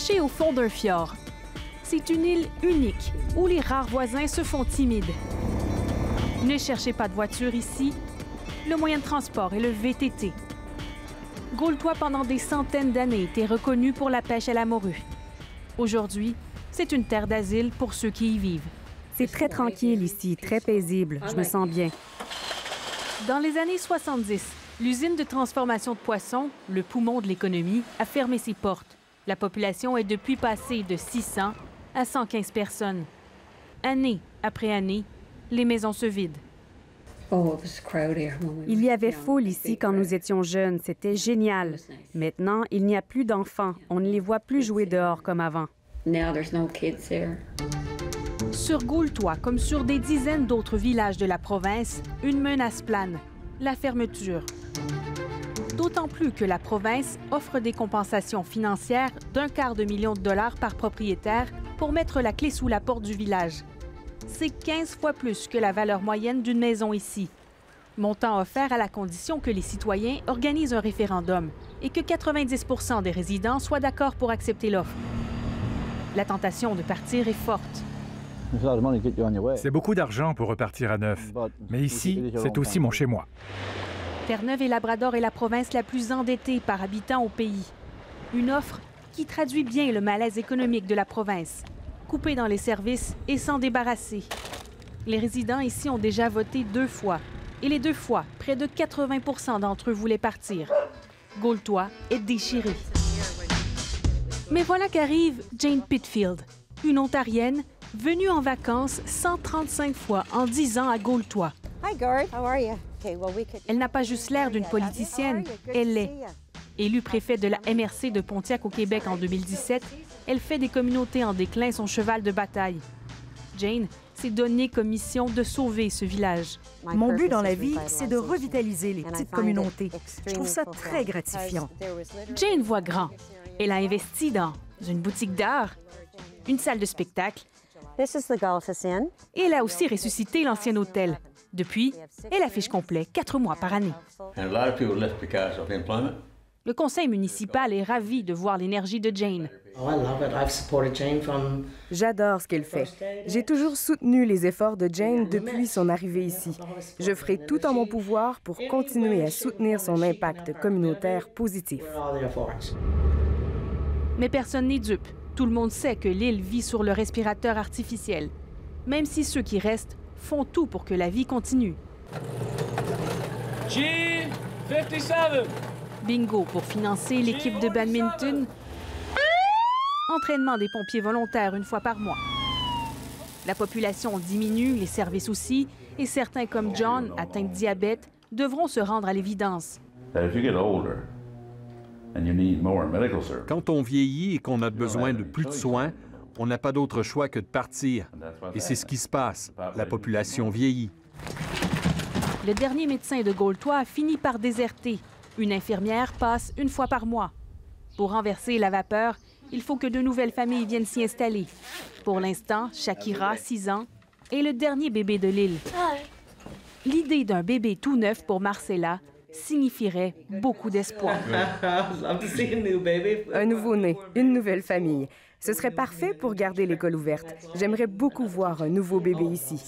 Cachée au fond d'un fjord, c'est une île unique où les rares voisins se font timides. Ne cherchez pas de voiture ici. Le moyen de transport est le VTT. Gaultois, pendant des centaines d'années, était reconnu pour la pêche à la morue. Aujourd'hui, c'est une terre d'asile pour ceux qui y vivent. C'est très tranquille ici, très paisible. Je me sens bien. Dans les années 70, l'usine de transformation de poissons, le poumon de l'économie, a fermé ses portes. La population est depuis passée de 600 à 115 personnes. Année après année, les maisons se vident. Il y avait foule ici quand nous étions jeunes. C'était génial. Maintenant, il n'y a plus d'enfants. On ne les voit plus jouer dehors comme avant. Sur Goultois, comme sur des dizaines d'autres villages de la province, une menace plane, la fermeture. D'autant plus que la province offre des compensations financières d'un quart de million de dollars par propriétaire pour mettre la clé sous la porte du village. C'est 15 fois plus que la valeur moyenne d'une maison ici. Montant offert à la condition que les citoyens organisent un référendum et que 90% des résidents soient d'accord pour accepter l'offre. La tentation de partir est forte. C'est beaucoup d'argent pour repartir à neuf. Mais ici, c'est aussi mon chez-moi. Terre-Neuve-et-Labrador est la province la plus endettée par habitant au pays. Une offre qui traduit bien le malaise économique de la province. Couper dans les services et s'en débarrasser. Les résidents ici ont déjà voté deux fois. Et les deux fois, près de 80% d'entre eux voulaient partir. Gaultois est déchiré. Mais voilà qu'arrive Jane Pitfield, une Ontarienne venue en vacances 135 fois en 10 ans à Gaultois. Elle n'a pas juste l'air d'une politicienne, elle l'est. Élue préfète de la MRC de Pontiac au Québec en 2017, elle fait des communautés en déclin son cheval de bataille. Jane s'est donné comme mission de sauver ce village. Mon but dans la vie, c'est de revitaliser les petites communautés. Je trouve ça très gratifiant. Jane voit grand. Elle a investi dans une boutique d'art, une salle de spectacle, et elle a aussi ressuscité l'ancien hôtel. Depuis, elle affiche complet quatre mois par année. Le conseil municipal est ravi de voir l'énergie de Jane. J'adore ce qu'elle fait. J'ai toujours soutenu les efforts de Jane depuis son arrivée ici. Je ferai tout en mon pouvoir pour continuer à soutenir son impact communautaire positif. Mais personne n'est dupe. Tout le monde sait que l'île vit sur le respirateur artificiel, même si ceux qui restent font tout pour que la vie continue. G57! Bingo pour financer l'équipe de badminton. Entraînement des pompiers volontaires une fois par mois. La population diminue, les services aussi, et certains comme John, atteint de diabète, devront se rendre à l'évidence. Quand on vieillit et qu'on a besoin de plus de soins, on n'a pas d'autre choix que de partir. Et c'est ce qui se passe. La population vieillit. Le dernier médecin de Gaultois a fini par déserter. Une infirmière passe une fois par mois. Pour renverser la vapeur, il faut que de nouvelles familles viennent s'y installer. Pour l'instant, Shakira, 6 ans, est le dernier bébé de l'île. L'idée d'un bébé tout neuf pour Marcella signifierait beaucoup d'espoir. Un nouveau-né, une nouvelle famille. Ce serait parfait pour garder l'école ouverte. J'aimerais beaucoup voir un nouveau bébé ici.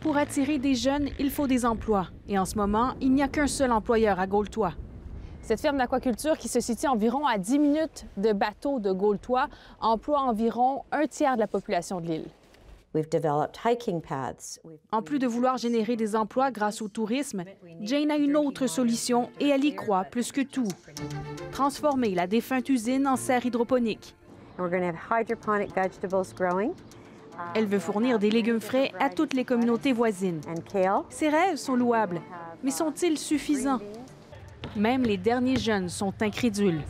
Pour attirer des jeunes, il faut des emplois. Et en ce moment, il n'y a qu'un seul employeur à Gaultois. Cette ferme d'aquaculture qui se situe environ à 10 minutes de bateau de Gaultois emploie environ un tiers de la population de l'île. En plus de vouloir générer des emplois grâce au tourisme, Jane a une autre solution et elle y croit plus que tout. Transformer la défunte usine en serre hydroponique. Elle veut fournir des légumes frais à toutes les communautés voisines. Ses rêves sont louables, mais sont-ils suffisants? Même les derniers jeunes sont incrédules.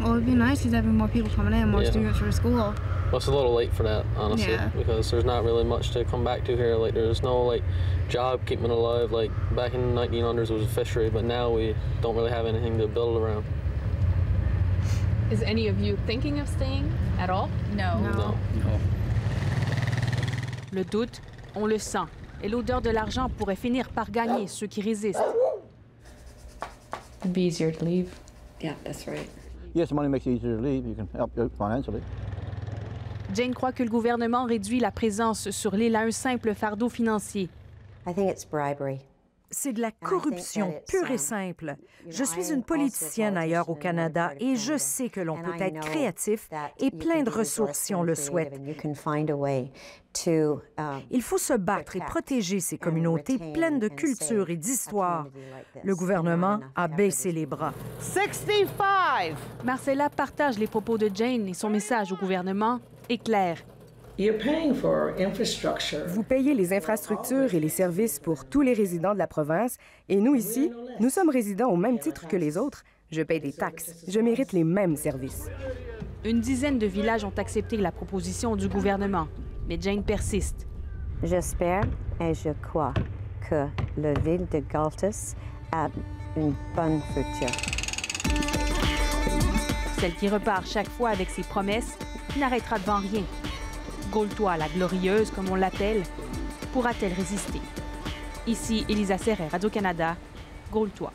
Well, it'd be nice having more people coming in, more Yeah. students for school. Well, it's a little late for that, honestly, Yeah. because there's not really much to come back to here. Like, there's no like job keeping it alive. Like back in the 1900s, it was a fishery, but now we don't really have anything to build around. Is any of you thinking of staying at all? No. No. No. Le doute, on le sent. Et l'odeur de l'argent pourrait finir par gagner ceux qui résistent. It'd be easier to leave. Jane croit que le gouvernement réduit la présence sur l'île à un simple fardeau financier. C'est de la corruption pure et simple. Je suis une politicienne ailleurs au Canada et je sais que l'on peut être créatif et plein de ressources si on le souhaite. Il faut se battre et protéger ces communautés pleines de culture et d'histoire. Le gouvernement a baissé les bras. 65! Marcella partage les propos de Jane et son message au gouvernement est clair. Vous payez les infrastructures et les services pour tous les résidents de la province, et nous ici, nous sommes résidents au même titre que les autres. Je paye des taxes. Je mérite les mêmes services. Une dizaine de villages ont accepté la proposition du gouvernement, mais Jane persiste. J'espère et je crois que la ville de Galtus a une bonne future. Celle qui repart chaque fois avec ses promesses n'arrêtera devant rien. Gaultois, la glorieuse, comme on l'appelle, pourra-t-elle résister? Ici Elisa Serrer, Radio-Canada, Gaultois.